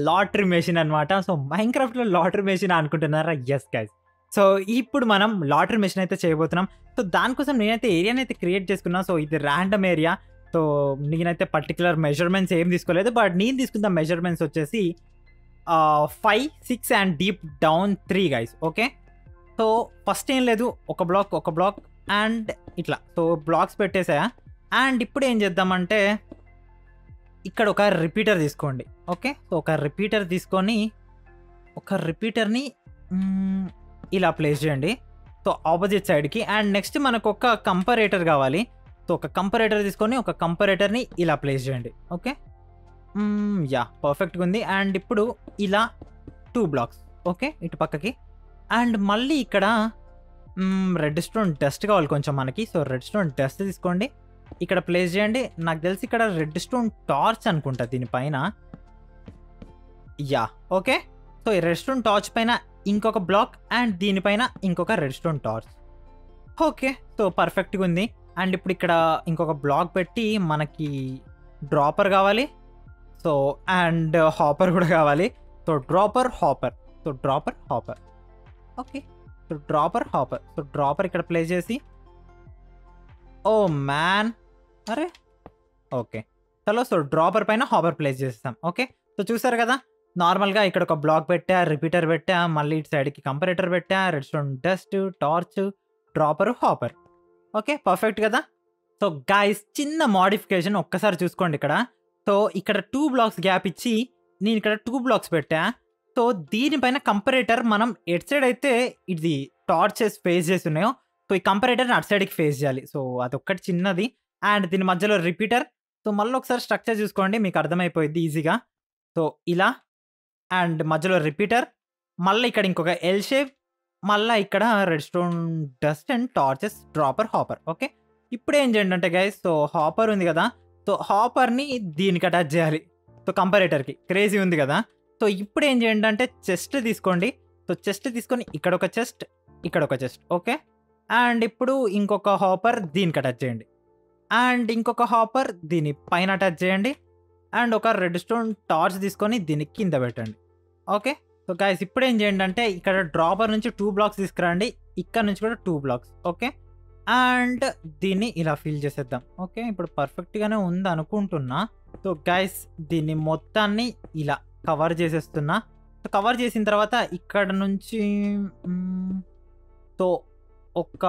Speaker 1: లాటరీ మెషిన్ అనమాట సో మైన్క్రాఫ్ట్లో లాటరీ మెషిన్ అనుకుంటున్నారా? ఎస్ గైస్ సో ఇప్పుడు మనం లాటరీ మెషిన్ అయితే చేయబోతున్నాం. సో దానికోసం నేనైతే ఏరియాని అయితే క్రియేట్ చేసుకున్నా. సో ఇది ర్యాండమ్ ఏరియా సో నేనైతే పర్టికులర్ మెజర్మెంట్స్ ఏం తీసుకోలేదు. బట్ నేను తీసుకున్న మెజర్మెంట్స్ వచ్చేసి five six and deep down three guys okay so first ఏం లేదు. ఒక బ్లాక్ ఒక బ్లాక్ అండ్ ఇట్లా. సో బ్లాక్స్ పెట్టేసా. అండ్ ఇప్పుడు ఏం చేద్దామంటే ఇక్కడ ఒక రిపీటర్ తీసుకోండి. ఓకే సో ఒక రిపీటర్ తీసుకొని ఒక రిపీటర్ని ఇలా ప్లేస్ చేయండి. సో ఆపోజిట్ సైడ్కి అండ్ నెక్స్ట్ మనకు ఒక కంపరేటర్ కావాలి. సో ఒక కంపరేటర్ తీసుకొని ఒక కంపరేటర్ని ఇలా ప్లేస్ చేయండి. ఓకే యా పర్ఫెక్ట్గా ఉంది అండ్ ఇప్పుడు ఇలా టూ బ్లాక్స్ ఓకే ఇటు పక్కకి. అండ్ మళ్ళీ ఇక్కడ రెడ్ స్టోన్ డస్ట్ కావాలి కొంచెం మనకి. సో రెడ్ స్టోన్ డస్ట్ తీసుకోండి. ఇక్కడ ప్లేస్ చేయండి. నాకు తెలిసి ఇక్కడ రెడ్ స్టోన్ టార్చ్ అనుకుంటా దీనిపైన యా ఓకే సో ఈ రెడ్ స్టోన్ టార్చ్ పైన ఇంకొక బ్లాక్ అండ్ దీనిపైన ఇంకొక red stone torch okay so పర్ఫెక్ట్గా ఉంది. అండ్ ఇప్పుడు ఇక్కడ ఇంకొక బ్లాక్ పెట్టి మనకి డ్రాపర్ కావాలి. సో అండ్ హాపర్ కూడా కావాలి. So dropper hopper so dropper hopper okay so dropper hopper so dropper ఇక్కడ ప్లేస్ చేసి. Oh, ఓ మ్యాన్ అరే. ఓకే. చలో సో డ్రాపర్ పైన హాపర్ ప్లేస్ చేస్తాం ఓకే? సో చూసారు కదా నార్మల్గా ఇక్కడ ఒక బ్లాక్ పెట్టా రిపీటర్ పెట్టా మళ్ళీ ఇటు సైడ్కి కంపరేటర్ పెట్టా red stone dust torch dropper hopper. Okay? Perfect కదా? సో గాయస్ చిన్న మోడిఫికేషన్ ఒక్కసారి చూసుకోండి ఇక్కడ. సో ఇక్కడ టూ బ్లాక్స్ గ్యాప్ ఇచ్చి నేను ఇక్కడ టూ బ్లాక్స్ పెట్టా. సో దీనిపైన కంపరేటర్ మనం ఎట్ సైడ్ అయితే ఇది టార్చెస్ ఫేస్ చేసి ఉన్నాయో సో ఈ కంపరేటర్ని అటు సైడ్కి ఫేస్ చేయాలి. సో అదొక్కటి చిన్నది. అండ్ దీని మధ్యలో రిపీటర్. సో మళ్ళీ ఒకసారి స్ట్రక్చర్ చూసుకోండి మీకు అర్థమైపోయింది ఈజీగా. సో ఇలా అండ్ మధ్యలో రిపీటర్. మళ్ళీ ఇక్కడ ఇంకొక ఎల్ షేప్ మళ్ళీ ఇక్కడ red stone dust and torches dropper hopper okay ఇప్పుడు ఏం చేయండి అంటే గైస్ సో హాపర్ ఉంది కదా. సో హాపర్ని దీనికి అటాచ్ చేయాలి. సో కంపరేటర్కి క్రేజీ ఉంది కదా. సో ఇప్పుడు ఏం చేయండి అంటే చెస్ట్ తీసుకోండి. సో చెస్ట్ తీసుకొని ఇక్కడ ఒక చెస్ట్ ఇక్కడ ఒక చెస్ట్ ఓకే అండ్ ఇప్పుడు ఇంకొక హాపర్ దీనికి అటాచ్ చేయండి. అండ్ ఇంకొక హాపర్ దీని పైన అటాచ్ చేయండి. అండ్ ఒక రెడ్ స్టోన్ టార్చ్ తీసుకొని దీని కింద పెట్టండి. ఓకే? సో గాయస్ ఇప్పుడు ఏం చేయండి అంటే ఇక్కడ డ్రాపర్ నుంచి టూ బ్లాక్స్ తీసుకురండి. ఇక్కడ నుంచి కూడా టూ బ్లాక్స్. ఓకే? అండ్ దీన్ని ఇలా ఫిల్ చేసేద్దాం. ఓకే? ఇప్పుడు పర్ఫెక్ట్గానే ఉంది అనుకుంటున్నా సో గైస్ దీన్ని మొత్తాన్ని ఇలా కవర్ చేసేస్తున్నా. సో కవర్ చేసిన తర్వాత ఇక్కడ నుంచి తో సో ఒక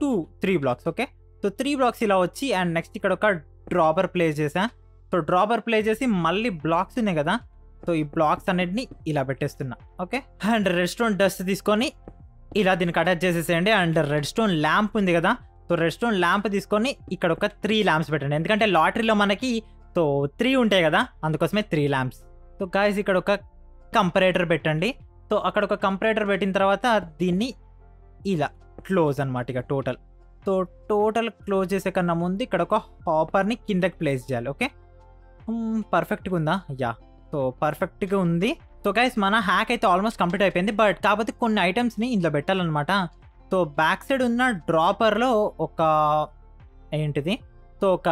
Speaker 1: two three blocks. Okay? So three blocks ఇలా వచ్చి అండ్ నెక్స్ట్ ఇక్కడ ఒక డ్రాపర్ ప్లే చేసా సో డ్రాపర్ ప్లే చేసి మళ్ళీ బ్లాక్స్ ఉన్నాయి కదా సో ఈ బ్లాక్స్ అన్నిటిని ఇలా పెట్టేస్తున్నా. Okay? And red stone dust తీసుకొని ఇలా దీనికి అటాచ్ చేసేసేయండి. అండ్ రెడ్ స్టోన్ ల్యాంప్ ఉంది కదా సో రెడ్ స్టోన్ ల్యాంప్ తీసుకొని ఇక్కడ ఒక త్రీ ల్యాంప్స్ పెట్టండి. ఎందుకంటే లాటరీలో మనకి సో త్రీ ఉంటాయి కదా అందుకోసమే త్రీ ల్యాంప్స్. సో గాయస్ ఇక్కడ ఒక కంపరేటర్ పెట్టండి. సో అక్కడ ఒక కంపరేటర్ పెట్టిన తర్వాత దీన్ని ఇలా క్లోజ్ అనమాట ఇక టోటల్. సో టోటల్ క్లోజ్ చేసే కన్నా ముందు ఇక్కడ ఒక హాపర్ని కిందకి ప్లేస్ చేయాలి ఓకే? పర్ఫెక్ట్గా ఉందా? యా. సో పర్ఫెక్ట్గా ఉంది. సో గైస్ మన హ్యాక్ అయితే ఆల్మోస్ట్ కంప్లీట్ అయిపోయింది బట్ కాకపోతే కొన్ని ఐటమ్స్ని ఇందులో పెట్టాలన్నమాట. సో బ్యాక్ సైడ్ ఉన్న డ్రాపర్లో ఒక ఏంటిది? సో ఒక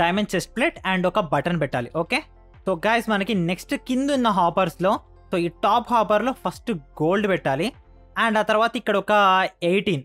Speaker 1: డైమండ్ చెస్ట్ ప్లేట్ అండ్ ఒక బటన్ పెట్టాలి ఓకే? సో గైస్ మనకి నెక్స్ట్ కింద ఉన్న హాపర్స్లో సో ఈ టాప్ హాపర్లో ఫస్ట్ గోల్డ్ పెట్టాలి. అండ్ ఆ తర్వాత ఇక్కడ ఒక eighteen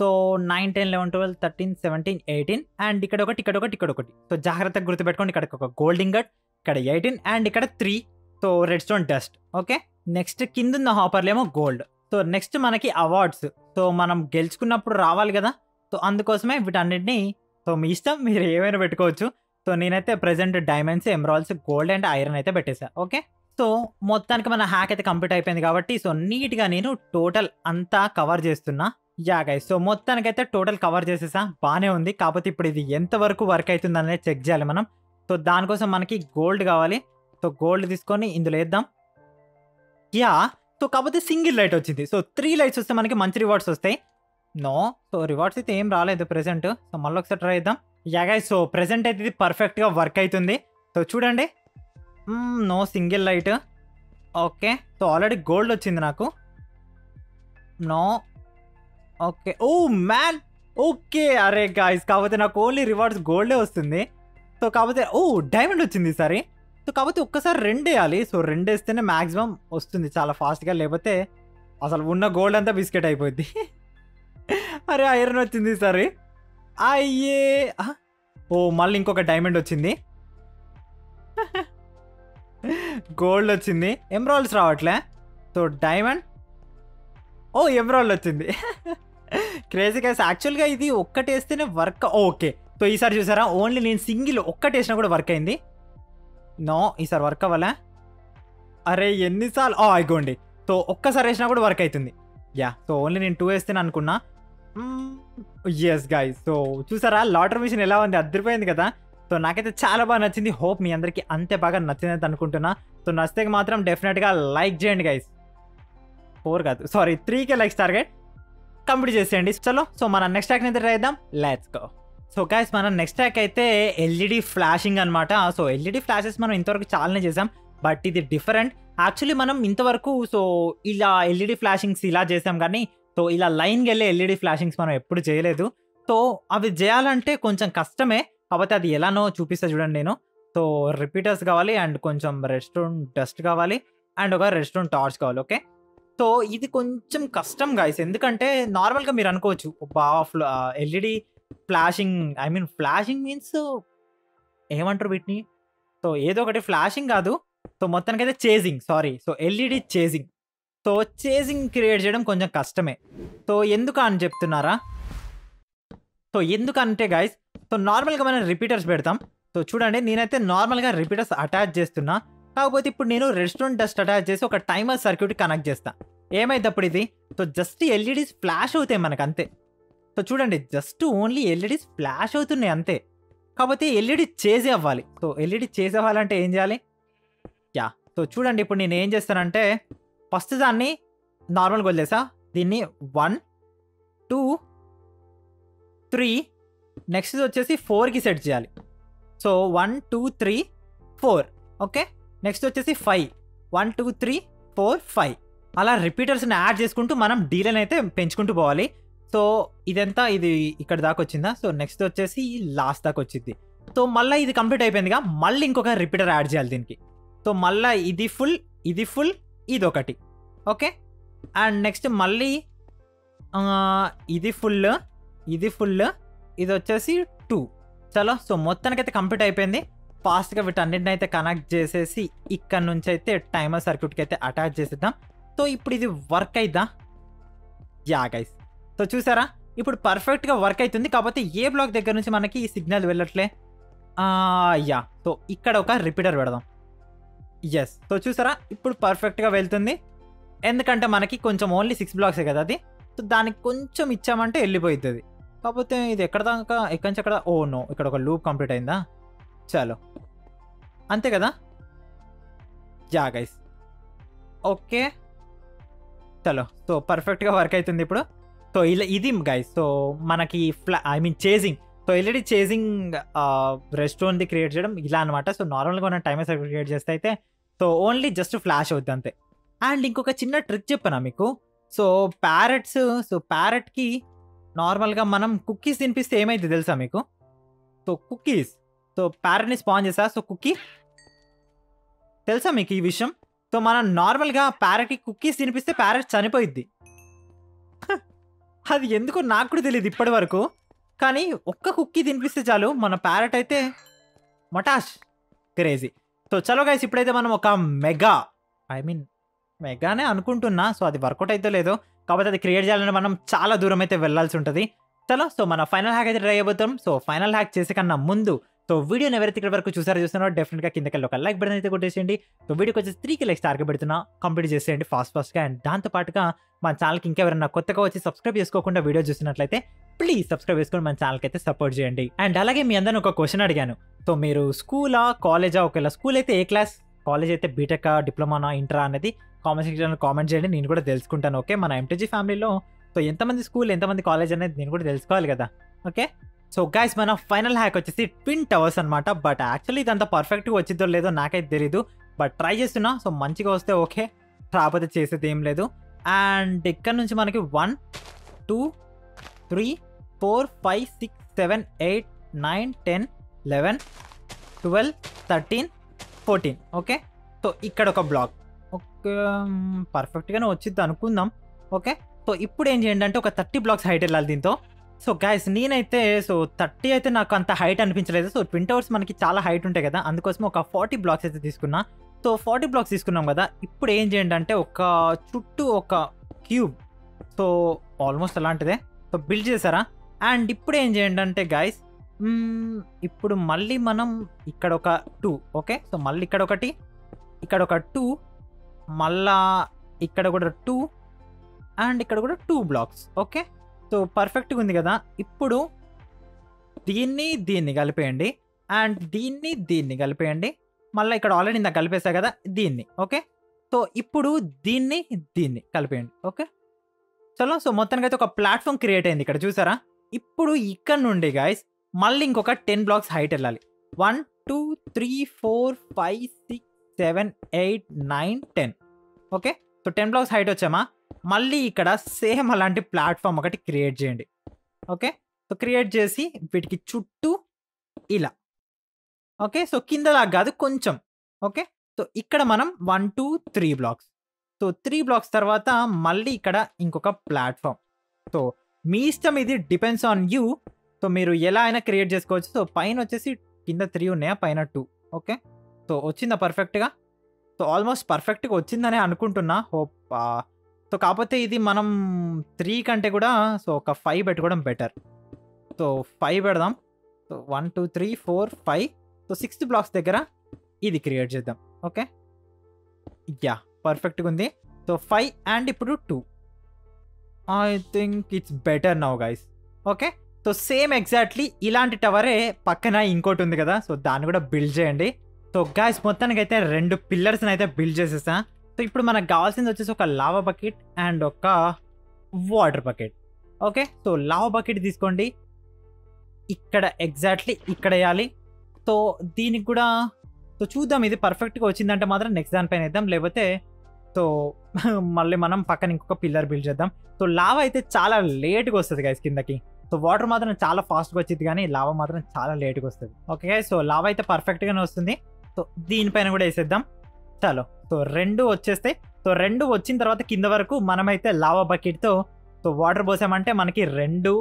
Speaker 1: so nine ten eleven twelve thirteen seventeen eighteen and ఇక్కడ ఒకటి ఇక్కడ ఒకటి ఇక్కడ ఒకటి. సో జాగ్రత్తగా గుర్తుపెట్టుకోండి ఇక్కడ ఒక గోల్డ్ గట్ ఇక్కడ ఎయిటీన్ అండ్ ఇక్కడ three. So red stone dust okay? Next కింద ఉన్న హాపర్లేమో గోల్డ్. సో నెక్స్ట్ మనకి అవార్డ్స్. సో మనం గెలుచుకున్నప్పుడు రావాలి కదా? సో అందుకోసమే వీటన్నిటిని సో మీ ఇష్టం మీరు ఏమైనా పెట్టుకోవచ్చు. సో నేనైతే present diamonds emeralds gold and iron అయితే పెట్టేసా ఓకే? సో మొత్తానికి మన హ్యాక్ అయితే కంప్లీట్ అయిపోయింది కాబట్టి సో నీట్గా నేను టోటల్ అంతా కవర్ చేస్తున్నా. యా గై సో మొత్తానికి అయితే టోటల్ కవర్ చేసేసా. బాగానే ఉంది. కాకపోతే ఇప్పుడు ఇది ఎంతవరకు వర్క్ అవుతుంది అనేది చెక్ చేయాలి మనం. సో దానికోసం మనకి గోల్డ్ కావాలి. సో గోల్డ్ తీసుకొని ఇందులో వేద్దాం. యా సో కాకపోతే సింగిల్ లైట్ వచ్చింది. సో త్రీ లైట్స్ వస్తే మనకి మంచి రివార్డ్స్ వస్తాయి. నో సో రివార్డ్స్ అయితే ఏం రాలేదు ప్రెసెంట్ సో మళ్ళీ ఒకసారి ట్రై చేద్దాం. యా గైస్ సో ప్రెసెంట్ అయితే ఇది పర్ఫెక్ట్గా వర్క్ అవుతుంది. సో చూడండి. No single light okay so already gold వచ్చింది నాకు. No okay oh man okay అరే గాయస్ కాకపోతే నాకు ఓన్లీ రివార్డ్స్ గోల్డే వస్తుంది సో కాకపోతే ఓ డైమండ్ వచ్చింది ఈసారి సో కాకపోతే ఒక్కసారి రెండు వేయాలి సో రెండు వేస్తేనే మ్యాక్సిమం వస్తుంది చాలా ఫాస్ట్గా లేకపోతే అసలు ఉన్న గోల్డ్ అంతా బిస్కెట్ అయిపోద్ది అరే ఐరన్ వచ్చింది ఈసారి అయ్యే ఆ, ఓ మళ్ళీ ఇంకొక డైమండ్ వచ్చింది గోల్డ్ వచ్చింది ఎమరాల్డ్స్ రావట్లే సో డైమండ్ ఓ ఎమరాల్డ్ వచ్చింది క్రేజీ గైస్ యాక్చువల్గా ఇది ఒక్కటేస్తేనే వర్క్ ఓకే. సో ఈసారి చూసారా? ఓన్లీ నేను సింగిల్ ఒక్కటి వేసినా కూడా వర్క్ అయింది. నో ఈసారి వర్క్ అవ్వాలా? అరే ఎన్నిసార్లు? ఓ అయిగోండి సో ఒక్కసారి వేసినా కూడా వర్క్ అవుతుంది యా సో ఓన్లీ నేను టూ వేస్తేనే అనుకున్నా. ఎస్ గాయ్ సో చూసారా? లాటరీ మిషన్ ఎలా ఉంది? అద్దరిపోయింది కదా? సో నాకైతే చాలా బాగా నచ్చింది. హోప్ మీ అందరికీ అంతే బాగా నచ్చిందని అనుకుంటున్నా. సో నచ్చితే మాత్రం డెఫినెట్గా లైక్ చేయండి గైస్ ఫోర్ కాదు. సారీ త్రీకే లైక్స్ టార్గెట్ కంప్లీట్ చేసేయండి. చలో సో మన నెక్స్ట్ ట్రాక్ అయితే రాయిద్దాం లెట్స్ గో సో గాయస్ మన నెక్స్ట్ ట్రాక్ అయితే ఎల్ఈడి ఫ్లాషింగ్ అనమాట సో ఎల్ఈడి ఫ్లాషెస్ మనం ఇంతవరకు చాలానే చేసాం బట్ ఇది డిఫరెంట్ యాక్చువల్లీ మనం ఇంతవరకు సో ఇలా ఎల్ఈడి ఫ్లాషింగ్స్ ఇలా చేసాం కానీ సో ఇలా లైన్కి వెళ్ళే ఎల్ఈడి ఫ్లాషింగ్స్ మనం ఎప్పుడు చేయలేదు. సో అవి చేయాలంటే కొంచెం కష్టమే కాకపోతే అది ఎలానో చూపిస్తా చూడండి నేను. సో రిపీటర్స్ కావాలి అండ్ కొంచెం రెస్టారెంట్ డస్ట్ కావాలి అండ్ ఒక రెస్టారెంట్ టార్చ్ కావాలి ఓకే సో ఇది కొంచెం కష్టం గాయస్ ఎందుకంటే నార్మల్గా మీరు అనుకోవచ్చు బాగా LED flashing I mean flashing means ఏమంటారు వీటిని? సో ఏదో ఒకటి ఫ్లాషింగ్ కాదు. సో మొత్తానికి అయితే chasing sorry so LED chasing. So chasing create చేయడం కొంచెం కష్టమే. సో ఎందుకు అని చెప్తున్నారా? సో ఎందుకంటే గాయస్ సో నార్మల్గా మనం రిపీటర్స్ పెడతాం. సో చూడండి నేనైతే నార్మల్గా రిపీటర్స్ అటాచ్ చేస్తున్నా. కాకపోతే ఇప్పుడు నేను రెస్టారెంట్ డస్ట్ అటాచ్ చేసి ఒక టైమర్ సర్క్యూట్ కనెక్ట్ చేస్తా. ఏమైంది అప్పుడు ఇది? సో జస్ట్ ఎల్ఈడీస్ ఫ్లాష్ అవుతాయి మనకు అంతే సో చూడండి జస్ట్ ఓన్లీ ఎల్ఈడీస్ ఫ్లాష్ అవుతున్నాయి అంతే. కాకపోతే ఎల్ఈడి చేసి అవ్వాలి. సో ఎల్ఈడి చేసి అవ్వాలంటే ఏం చేయాలి? యా సో చూడండి ఇప్పుడు నేను ఏం చేస్తానంటే ఫస్ట్ దాన్ని నార్మల్గా వదిలేసా. దీన్ని వన్ టూ త్రీ నెక్స్ట్ వచ్చేసి ఫోర్కి సెట్ చేయాలి. So one two three four okay next వచ్చేసి five one two three four five అలా రిపీటర్స్ని యాడ్ చేసుకుంటూ మనం డీలన్ అయితే పెంచుకుంటూ పోవాలి. సో ఇదంతా ఇది ఇక్కడ దాకా వచ్చిందా? సో నెక్స్ట్ వచ్చేసి లాస్ట్ దాకా వచ్చింది. సో మళ్ళీ ఇది కంప్లీట్ అయిపోయిందిగా. మళ్ళీ ఇంకొక రిపీటర్ యాడ్ చేయాలి దీనికి. సో మళ్ళీ ఇది ఫుల్ ఇది ఫుల్ ఇది ఒకటి ఓకే అండ్ నెక్స్ట్ మళ్ళీ ఇది ఫుల్ ఇది ఫుల్ ఇది వచ్చేసి టూ చలో సో మొత్తానికైతే కంప్లీట్ అయిపోయింది. ఫాస్ట్గా వీటన్నిటిని అయితే కనెక్ట్ చేసేసి ఇక్కడ నుంచి అయితే టైమర్ సర్క్యూట్కి అయితే అటాచ్ చేసేద్దాం. సో ఇప్పుడు ఇది వర్క్ అయిద్దా? Yeah guys. సో చూసారా? ఇప్పుడు పర్ఫెక్ట్గా వర్క్ అవుతుంది కాకపోతే ఏ బ్లాక్ దగ్గర నుంచి మనకి ఈ సిగ్నల్ వెళ్ళట్లే? యా. సో ఇక్కడ ఒక రిపీటర్ పెడదాం. ఎస్ సో చూసారా? ఇప్పుడు పర్ఫెక్ట్గా వెళ్తుంది. ఎందుకంటే మనకి కొంచెం ఓన్లీ సిక్స్ బ్లాక్సే కదా అది. సో దానికి కొంచెం ఇచ్చామంటే వెళ్ళిపోతుంది కాకపోతే ఇది ఎక్కడ దాకా? ఎక్కడి నుంచి ఎక్కడ? Oh no. ఇక్కడ ఒక లూప్ కంప్లీట్ అయిందా? చలో. అంతే కదా? Yeah guys okay. చలో సో పర్ఫెక్ట్గా వర్క్ అవుతుంది ఇప్పుడు. సో ఇలా ఇది గైస్ సో మనకి ఫ్లా I mean chasing so already chasing రెస్టారెంట్ది create చేయడం ఇలా అనమాట సో నార్మల్గా మనం టైమర్ సర్క్యూట్ క్రియేట్ చేస్తే అయితే సో ఓన్లీ జస్ట్ ఫ్లాష్ అవుద్ది అంతే. అండ్ ఇంకొక చిన్న ట్రిక్ చెప్పాను మీకు? సో ప్యారెట్స్ సో ప్యారెట్కి నార్మల్గా మనం కుక్కీస్ తినిపిస్తే ఏమైంది తెలుసా మీకు? సో కుక్కీస్ సో ప్యారెట్ని స్పాన్ చేసా సో కుక్కీ తెలుసా మీకు ఈ విషయం? సో మనం నార్మల్గా ప్యారెట్కి కుక్కీస్ తినిపిస్తే ప్యారెట్ చనిపోయిద్ది. అది ఎందుకో నాకు కూడా తెలియదు ఇప్పటి వరకు. కానీ ఒక్క కుక్కీ తినిపిస్తే చాలు మన ప్యారెట్ అయితే మటాష్ క్రేజీ. సో చలో గైస్ ఇప్పుడైతే మనం ఒక మెగా ఐ మీన్ మెగానే అనుకుంటున్నా. సో అది వర్కౌట్ అయితే లేదో కాబట్టి అది క్రియేట్ చేయాలంటే మనం చాలా దూరం అయితే వెళ్ళాల్సి ఉంటుంది. చలో సో మన ఫైనల్ హ్యాక్ అయితే ట్రై అయిపోతాం సో ఫైనల్ హ్యాక్ చేసే కన్నా ముందు సో వీడియోని ఎవరైతే ఇక్కడ వరకు చూసారో చూస్తున్నారో డెఫినెట్గా కిందకెళ్ళి ఒక లైక్ బటన్ అయితే కొట్టేసేయండి. సో వీడియోకి వచ్చి త్రీకి లైక్ టార్గెట్ పెడుతున్నా. కంప్లీట్ చేసేయండి ఫాస్ట్ ఫాస్ట్గా అండ్ దాంతో పాటుగా మన ఛానల్కి ఇంకెవరైనా కొత్తగా వచ్చి సబ్స్క్రైబ్ చేసుకోకుండా వీడియో చూసినట్లయితే ప్లీజ్ సబ్స్క్రైబ్ చేసుకొని మన ఛానల్కి అయితే సపోర్ట్ చేయండి. అండ్ అలాగే మీ అందరిని ఒక క్వశ్చన్ అడిగాను. సో మీరు స్కూలా కాలేజా ఒకవేళ స్కూల్ అయితే ఏ క్లాస్ కాలేజ్ అయితే బీటెక్ డిప్లొమానా ఇంటరా అనేది కామెంట్ సెక్షన్లో కామెంట్ చేయండి. నేను కూడా తెలుసుకుంటాను. ఓకే మన ఎంటీజీ ఫ్యామిలీలో సో ఎంతమంది స్కూల్ ఎంతమంది కాలేజ్ అనేది నేను కూడా తెలుసుకోవాలి కదా. ఓకే సో గైస్ మన ఫైనల్ హ్యాక్ వచ్చేసి ట్విన్ టవర్స్ అనమాట బట్ యాక్చువల్లీ ఇదంతా పర్ఫెక్ట్గా వచ్చిందో లేదో నాకైతే తెలీదు. బట్ ట్రై చేస్తున్నా. సో మంచిగా వస్తే ఓకే రాకపోతే చేసేది ఏం లేదు. అండ్ ఇక్కడ నుంచి మనకి one two three four five six seven eight nine ten eleven twelve thirteen fourteen okay so ఇక్కడ ఒక బ్లాక్ ఓకే పర్ఫెక్ట్గానే వచ్చింది అనుకుందాం. ఓకే సో ఇప్పుడు ఏం చేయండి అంటే ఒక థర్టీ బ్లాక్స్ హైట్ వెళ్ళాలి దీంతో. సో గైస్ నేనైతే సో థర్టీ అయితే నాకు అంత హైట్ అనిపించలేదు. సో ట్విన్ టవర్స్ మనకి చాలా హైట్ ఉంటాయి కదా. అందుకోసం ఒక ఫార్టీ బ్లాక్స్ అయితే తీసుకున్నా. సో ఫార్టీ బ్లాక్స్ తీసుకున్నాం కదా. ఇప్పుడు ఏం చేయండి అంటే ఒక చుట్టూ ఒక క్యూబ్ సో ఆల్మోస్ట్ అలాంటిదే. సో బిల్డ్ చేశారా? అండ్ ఇప్పుడు ఏం చేయండి అంటే గాయస్ ఇప్పుడు మళ్ళీ మనం ఇక్కడ ఒక టూ ఓకే సో మళ్ళీ ఇక్కడ ఒకటి ఇక్కడ ఒక టూ మళ్ళా ఇక్కడ కూడా టూ అండ్ ఇక్కడ కూడా టూ బ్లాక్స్ ఓకే సో పర్ఫెక్ట్గా ఉంది కదా ఇప్పుడు దీన్ని దీన్ని కలిపేయండి. అండ్ దీన్ని దీన్ని కలిపేయండి. మళ్ళీ ఇక్కడ ఆల్రెడీ ఇందాక కలిపేసా కదా దీన్ని ఓకే సో ఇప్పుడు దీన్ని దీన్ని కలిపేయండి ఓకే చలో సో మొత్తానికి అయితే ఒక ప్లాట్ఫామ్ క్రియేట్ అయింది ఇక్కడ చూసారా? ఇప్పుడు ఇక్కడ నుండి గాయస్ మళ్ళీ ఇంకొక టెన్ బ్లాక్స్ హైట్ వెళ్ళాలి. One two three four five six seven eight nine ten okay so ten blocks height వచ్చామా? మళ్ళీ ఇక్కడ సేమ్ అలాంటి ప్లాట్ఫామ్ ఒకటి క్రియేట్ చేయండి. ఓకే? సో క్రియేట్ చేసి వీటికి చుట్టూ ఇలా. ఓకే? సో కిందలా కాదు కొంచెం. ఓకే? సో ఇక్కడ మనం one two three blocks. So three blocks తర్వాత మళ్ళీ ఇక్కడ ఇంకొక ప్లాట్ఫామ్. సో మీ ఇష్టం ఇది డిపెండ్స్ ఆన్ యూ. సో మీరు ఎలా అయినా క్రియేట్ చేసుకోవచ్చు. సో పైన వచ్చేసి కింద త్రీ ఉన్నాయా? పైన టూ. ఓకే? సో వచ్చిందా పర్ఫెక్ట్గా? సో ఆల్మోస్ట్ పర్ఫెక్ట్గా వచ్చిందనే అనుకుంటున్నా. హోప్ సో కాకపోతే ఇది మనం త్రీ కంటే కూడా సో ఒక ఫైవ్ పెట్టుకోవడం బెటర్ సో ఫైవ్ పెడదాం. So one two three four five so sixth blocks దగ్గర ఇది క్రియేట్ చేద్దాం. ఓకే యా పర్ఫెక్ట్గా ఉంది. సో ఫైవ్ అండ్ ఇప్పుడు two I think it's better now guys okay so same exactly ఇలాంటి టవరే పక్కన ఇంకోటి ఉంది కదా సో దాన్ని కూడా బిల్డ్ చేయండి. సో గాయస్ మొత్తానికి అయితే రెండు పిల్లర్స్ని అయితే బిల్డ్ చేసేసా. సో ఇప్పుడు మనకు కావాల్సింది వచ్చేసి ఒక లావా బకెట్ అండ్ ఒక water bucket okay so lava bucket తీసుకోండి. ఇక్కడ ఎగ్జాక్ట్లీ ఇక్కడ వేయాలి. సో దీనికి కూడా సో చూద్దాం ఇది పర్ఫెక్ట్గా వచ్చిందంటే మాత్రం నెక్స్ట్ దానిపైన వేద్దాం. లేకపోతే సో [laughs] మళ్ళీ మనం పక్కన ఇంకొక పిల్లర్ బిల్డ్ చేద్దాం. సో లావా అయితే చాలా లేట్గా వస్తుంది గైస్ కిందకి. సో వాటర్ మాత్రం చాలా ఫాస్ట్గా వచ్చింది కానీ లావా మాత్రం చాలా లేట్గా వస్తుంది. ఓకే సో లావా అయితే పర్ఫెక్ట్గానే వస్తుంది. సో దీనిపైన కూడా వేసేద్దాం. చాలు సో రెండు వచ్చేస్తే సో రెండు వచ్చిన తర్వాత కింద వరకు మనమైతే లావా బకెట్తో సో వాటర్ పోసామంటే మనకి రెండు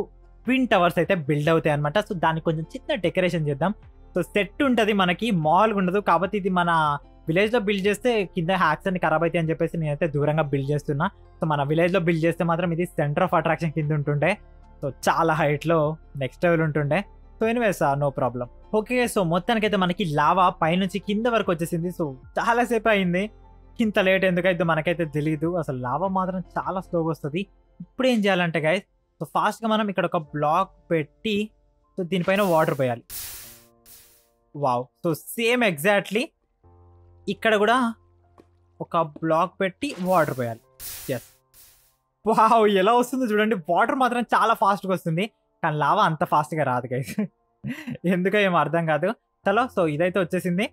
Speaker 1: ట్విన్ టవర్స్ అయితే బిల్డ్ అవుతాయి అనమాట సో దానికి కొంచెం చిన్న డెకరేషన్ చేద్దాం. సో సెట్ ఉంటుంది మనకి మాల్గా ఉండదు. కాబట్టి ఇది మన విలేజ్లో బిల్డ్ చేస్తే కింద హ్యాక్స్ అన్ని ఖరాబ్ అవుతాయి అని చెప్పేసి నేనైతే దూరంగా బిల్డ్ చేస్తున్నా. సో మన విలేజ్లో బిల్డ్ చేస్తే మాత్రం ఇది సెంటర్ ఆఫ్ అట్రాక్షన్ కింద ఉంటుండే. సో చాలా హైట్లో నెక్స్ట్ లెవెల్ ఉంటుండే. So anyways no problem okay so మొత్తానికైతే మనకి లావా పైనుంచి కింద వరకు వచ్చేసింది. సో చాలాసేపు అయింది. ఇంత లేట్ ఎందుకైతే మనకైతే తెలియదు అసలు లావా మాత్రం చాలా స్లోగా వస్తుంది. ఇప్పుడు ఏం చేయాలంటే గైస్ సో ఫాస్ట్గా మనం ఇక్కడ ఒక బ్లాక్ పెట్టి సో దీనిపైన వాటర్ పోయాలి. వావ్ సో సేమ్ ఎగ్జాక్ట్లీ ఇక్కడ కూడా ఒక బ్లాక్ పెట్టి వాటర్ పోయాలి. ఎస్ వావ్ ఎలా వస్తుందో చూడండి. వాటర్ మాత్రం చాలా ఫాస్ట్గా వస్తుంది. కానీ లావా అంత ఫాస్ట్గా రాదు గైస్ ఎందుకో ఏమో అర్థం కాదు. చలో సో ఇదైతే వచ్చేసింది.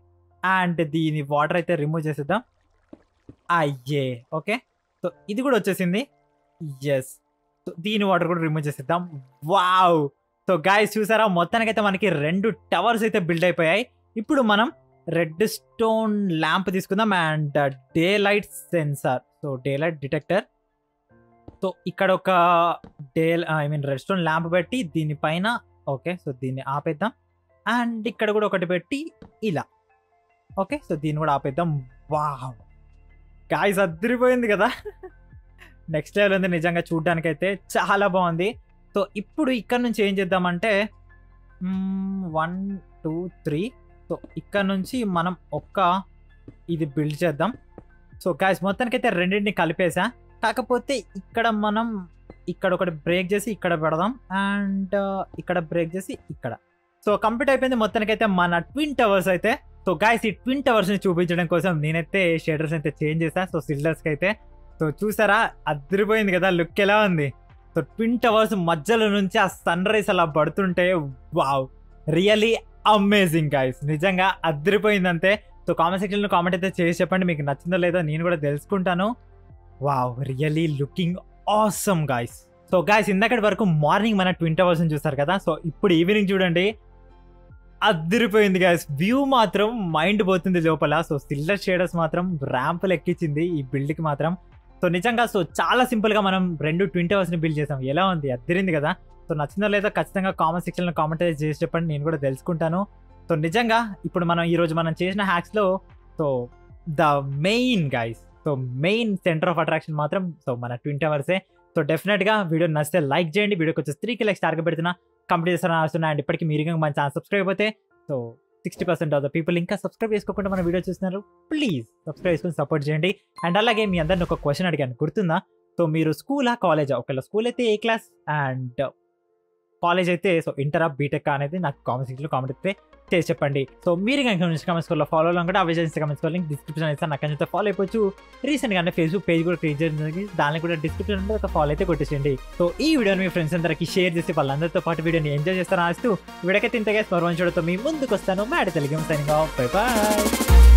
Speaker 1: అండ్ దీని వాటర్ అయితే రిమూవ్ చేసేద్దాం. అయ్యే ఓకే. సో ఇది కూడా వచ్చేసింది. ఎస్ సో దీని వాటర్ కూడా రిమూవ్ చేసేద్దాం. వావ్ సో గాయస్ చూసారా? మొత్తానికైతే మనకి రెండు టవర్స్ అయితే బిల్డ్ అయిపోయాయి. ఇప్పుడు మనం రెడ్ స్టోన్ ల్యాంప్ తీసుకుందాం and day light sensor so day light detector so ఇక్కడ ఒక day I mean red stone lamp పెట్టి దీనిపైన ఓకే సో దీన్ని ఆపేద్దాం. అండ్ ఇక్కడ కూడా ఒకటి పెట్టి ఇలా. ఓకే సో దీన్ని కూడా ఆపేద్దాం. వావ్! గాయస్ అద్దరిపోయింది కదా. నెక్స్ట్ లెవెల్ ఉంది నిజంగా చూడ్డానికైతే. చాలా బాగుంది. సో ఇప్పుడు ఇక్కడ నుంచి ఏం చేద్దామంటే వన్ టూ త్రీ. సో ఇక్కడ నుంచి మనం ఒక్క ఇది బిల్డ్ చేద్దాం. సో గాయస్ మొత్తానికైతే రెండింటిని కలిపేసా. కాకపోతే ఇక్కడ మనం ఇక్కడ ఒకటి బ్రేక్ చేసి ఇక్కడ పెడదాం. అండ్ uh, ఇక్కడ బ్రేక్ చేసి ఇక్కడ. సో కంప్లీట్ అయిపోయింది మొత్తానికైతే మన ట్విన్ టవర్స్ అయితే. సో గాయస్ ఈ ట్విన్ టవర్స్ని చూపించడం కోసం నేనైతే షేడర్స్ అయితే చేంజ్ చేశాను సో సిల్డర్స్కి అయితే సో చూసారా? అదిరిపోయింది కదా లుక్ ఎలా ఉంది? సో ట్విన్ టవర్స్ మధ్యలో నుంచి ఆ సన్ రైస్ అలా పడుతుంటే వావ్ రియలీ అమేజింగ్ గాయస్ నిజంగా అదిరిపోయిందంతే. సో కామెంట్ సెక్షన్లో కామెంట్ అయితే చేసి చెప్పండి. మీకు నచ్చిందో లేదో నేను కూడా తెలుసుకుంటాను. Wow really looking awesome guys so guys ఇందాకటి వరకు మార్నింగ్ మన ట్విన్ టవర్స్ని చూస్తారు కదా? సో ఇప్పుడు ఈవినింగ్ చూడండి. అదిరిపోయింది గాయస్ వ్యూ మాత్రం మైండ్ పోతుంది లోపల. సో సిల్లర్ షేడర్స్ మాత్రం ర్యాంపులు ఎక్కించింది ఈ బిల్డ్కి మాత్రం. సో నిజంగా సో చాలా సింపుల్గా మనం రెండు ట్విన్ టవర్స్ని బిల్డ్ చేసాం. ఎలా ఉంది? అదిరింది కదా? సో నచ్చిందో లేదో ఖచ్చితంగా కామెంట్ సెక్షన్లో కామెంటైజ్ కామెంట్ చేసి చెప్పండి. నేను కూడా తెలుసుకుంటాను. సో నిజంగా ఇప్పుడు మనం ఈరోజు మనం చేసిన హ్యాక్స్లో so the main guys so main center of attraction మాత్రం సో మన ట్విన్ టవర్సే సో డెఫినెట్గా వీడియో నచ్చితే లైక్ చేయండి. వీడియోకి వచ్చి త్రీకి లైక్ టార్గెట్ పెడుతున్నా కంప్లీట్ చేస్తారని ఆస్తున్నా అండ్ ఇప్పటికీ మీరు ఇంకా మన ఛానల్ సబ్స్క్రైబ్ అయితే so sixty percent of the people ఇంకా సబ్స్క్రైబ్ చేసుకోకుండా మన వీడియో చూస్తున్నారు. ప్లీజ్ సబ్స్క్రైబ్ చేసుకుని సపోర్ట్ చేయండి. అండ్ అలాగే మీ అందరిని ఒక క్వశ్చన్ అడిగాను. గుర్తుందా? సో మీరు స్కూలా కాలేజా? ఒకవేళ స్కూల్ అయితే ఏ క్లాస్ అండ్ కాలేజ్ అయితే so inter of B Tech అనేది నాకు కామెంట్ సెక్షన్లో కామెంట్ అయితే చేసి చెప్పండి. సో మీరు కనుక కామెంట్స్ స్కూల్లో ఫాలో అవ్వడం కూడా అవైజ్ చేస్తే కామెంట్స్ లింక్ డిస్క్రిప్షన్ అయితే నాకు అయితే ఫాలో అయిపోవచ్చు. రీసెంట్గానే ఫేస్బుక్ పేజ్ కూడా క్రియేట్ చేయడం జరిగింది. దానికి కూడా డిస్క్రిప్షన్ ఒక ఫాలో అయితే కొట్టేసేయండి. సో ఈ వీడియోని మీ ఫ్రెండ్స్ అందరికి షేర్ చేసి వాళ్ళందరితో పాటు వీడియోని ఎంజాయ్ చేస్తారని ఆస్తూ వీడియోకైతే ఇంతగా స్మరణ చూడతో మీ ముందుకు వస్తాను. Mad Telugu signing off bye bye